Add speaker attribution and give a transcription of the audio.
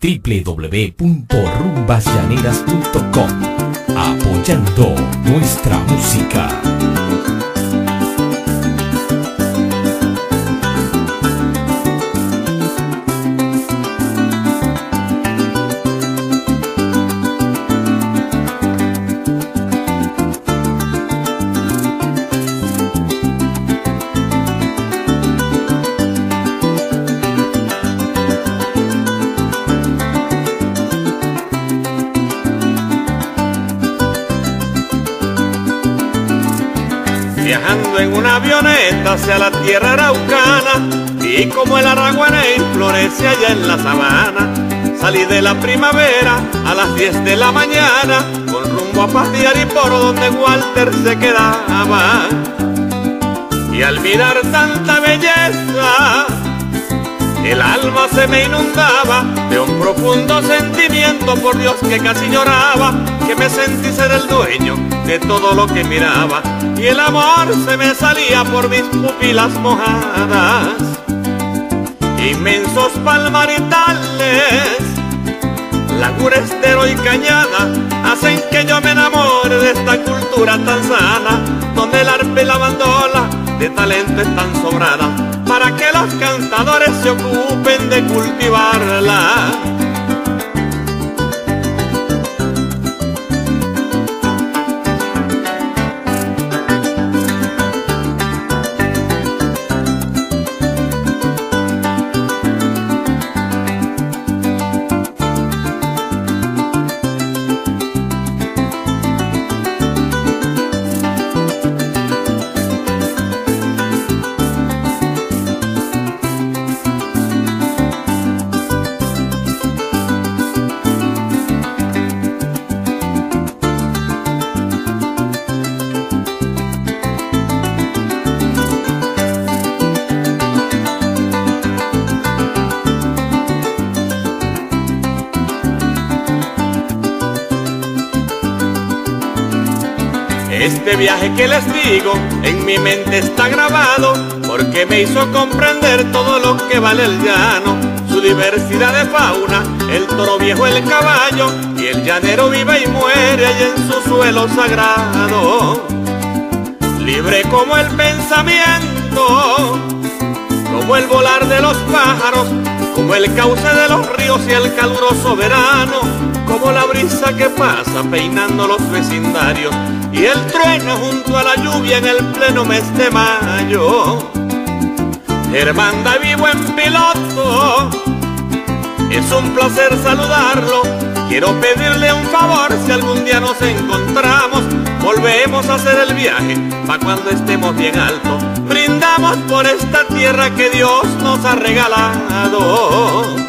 Speaker 1: www.rumbasllaneras.com Apoyando nuestra música.
Speaker 2: Viajando en una avioneta hacia la tierra araucana y como el araguaney florece allá en la sabana. Salí de la primavera a las 10 de la mañana con rumbo a pasear y por donde Walter se quedaba. Y al mirar tanta belleza, el alma se me inundaba de un profundo sentimiento, por Dios que casi lloraba, que me sentí ser el dueño de todo lo que miraba. Y el amor se me salía por mis pupilas mojadas. Inmensos palmaritales, laguna, estero y cañada, hacen que yo me enamore de esta cultura tan sana, donde el arpa y la bandola de talento están sobradas para que los cantadores se ocupen de cultivarla. Este viaje que les digo en mi mente está grabado porque me hizo comprender todo lo que vale el llano, su diversidad de fauna, el toro viejo, el caballo y el llanero vive y muere allá en su suelo sagrado. Libre como el pensamiento, como el volar de los pájaros, como el cauce de los ríos y el caluroso verano, como la brisa que pasa peinando los vecindarios y el trueno junto a la lluvia en el pleno mes de mayo. Hermanda vivo en piloto, es un placer saludarlo. Quiero pedirle un favor si algún día nos encontramos, volvemos a hacer el viaje pa' cuando estemos bien alto. Brindamos por esta tierra que Dios nos ha regalado.